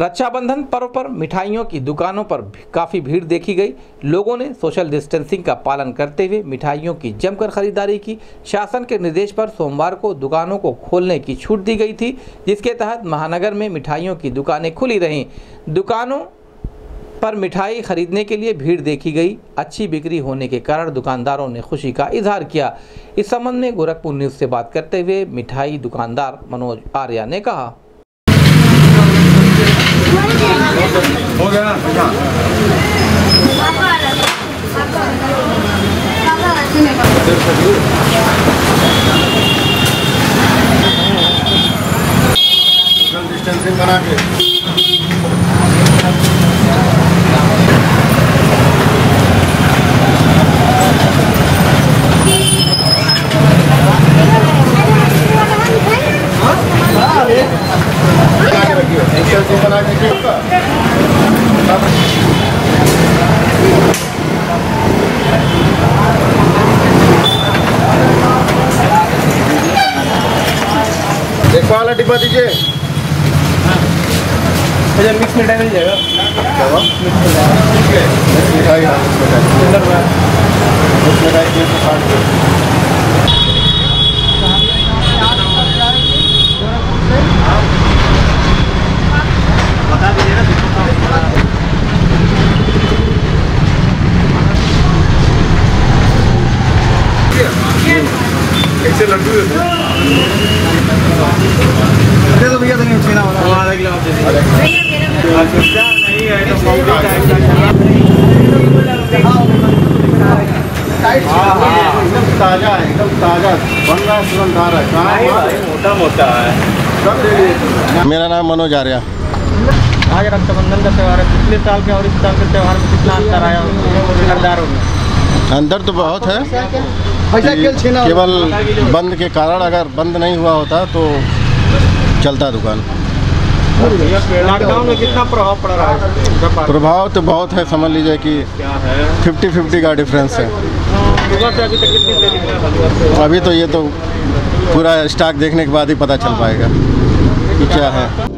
रक्षाबंधन पर्व पर मिठाइयों की दुकानों पर काफ़ी भीड़ देखी गई। लोगों ने सोशल डिस्टेंसिंग का पालन करते हुए मिठाइयों की जमकर खरीदारी की। शासन के निर्देश पर सोमवार को दुकानों को खोलने की छूट दी गई थी, जिसके तहत महानगर में मिठाइयों की दुकानें खुली रहीं। दुकानों पर मिठाई खरीदने के लिए भीड़ देखी गई। अच्छी बिक्री होने के कारण दुकानदारों ने खुशी का इजहार किया। इस संबंध में गोरखपुर न्यूज़ से बात करते हुए मिठाई दुकानदार मनोज आर्या ने कहा। हो गया डिस्टेंसिंग बना के बना के रखिए डिस्टेंसिंग बना के रखिए उसका। एक वाला डिब्बा दीजिए मिक्स मिठाई मिल जाएगा। मिठाई। मिठाई। मिठाई मिठाई तीन सौ लड्डू दे दो भैया तुम्हें छीना वाला। आधा किलो आप दे नहीं है तो मौके एकदम ताज़ा है एकदम ताज़ा। बन रहा तुरंत आ रहा है। मोटा मोटा है। दे मेरा नाम मनोज आर्या। आज रक्षाबंधन का त्यौहार है। पिछले साल के और इस साल के त्यौहार में कितना अंतर आया खरीदारों में। अंदर तो बहुत है। केवल बंद के कारण अगर बंद नहीं हुआ होता तो चलता दुकान। लॉकडाउन में कितना प्रभाव पड़ रहा है? प्रभाव तो बहुत है समझ लीजिए कि फिफ्टी फिफ्टी का डिफरेंस है। अभी है तो ये तो पूरा स्टॉक देखने के बाद ही पता चल पाएगा कि क्या है।